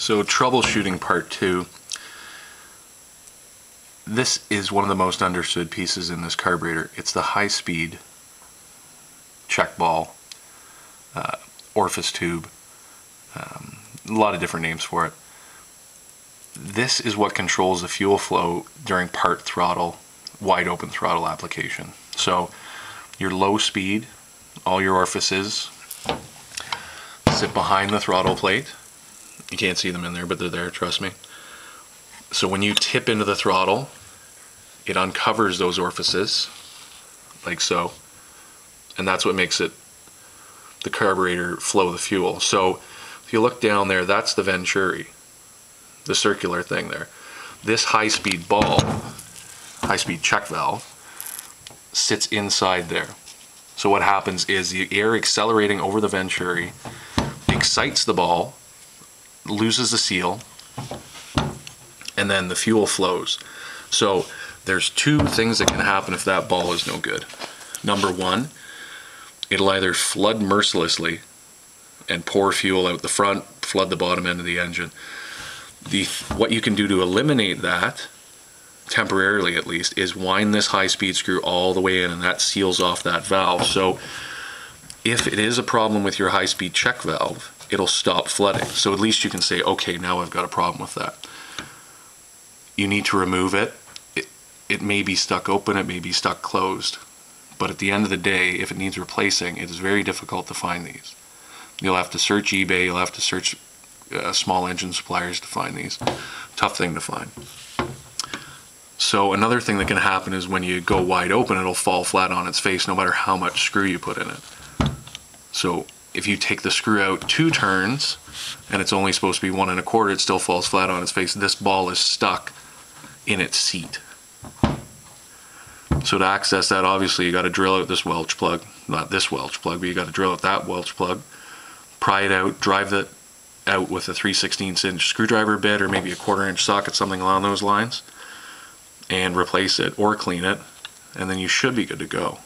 So troubleshooting part two. This is one of the most understood pieces in this carburetor. It's the high speed check ball, uh, orifice tube, um, a lot of different names for it. This is what controls the fuel flow during part throttle, wide open throttle application. So your low speed, all your orifices sit behind the throttle plate. You can't see them in there, but they're there, trust me. So when you tip into the throttle, it uncovers those orifices, like so, and that's what makes it the carburetor flow the fuel. So if you look down there, that's the venturi, the circular thing there. This high-speed ball, high-speed check valve, sits inside there. So what happens is the air accelerating over the venturi excites the ball, loses the seal, and then the fuel flows. So there's two things that can happen if that ball is no good. Number one, it'll either flood mercilessly and pour fuel out the front, flood the bottom end of the engine. The what you can do to eliminate that temporarily at least is wind this high speed screw all the way in and that seals off that valve. So if it is a problem with your high speed check valve, it'll stop flooding. So at least you can say, okay, now I've got a problem with that. You need to remove it. It, it may be stuck open, it may be stuck closed. But at the end of the day, if it needs replacing, it is very difficult to find these. You'll have to search eBay, you'll have to search uh, small engine suppliers to find these. Tough thing to find. So another thing that can happen is when you go wide open, it'll fall flat on its face no matter how much screw you put in it. So if you take the screw out two turns and it's only supposed to be one and a quarter, it still falls flat on its face. This ball is stuck in its seat. So to access that, obviously you got to drill out this Welch plug, not this Welch plug, but you got to drill out that Welch plug, pry it out, drive it out with a 3 16 inch screwdriver bit or maybe a quarter inch socket, something along those lines, and replace it or clean it, and then you should be good to go.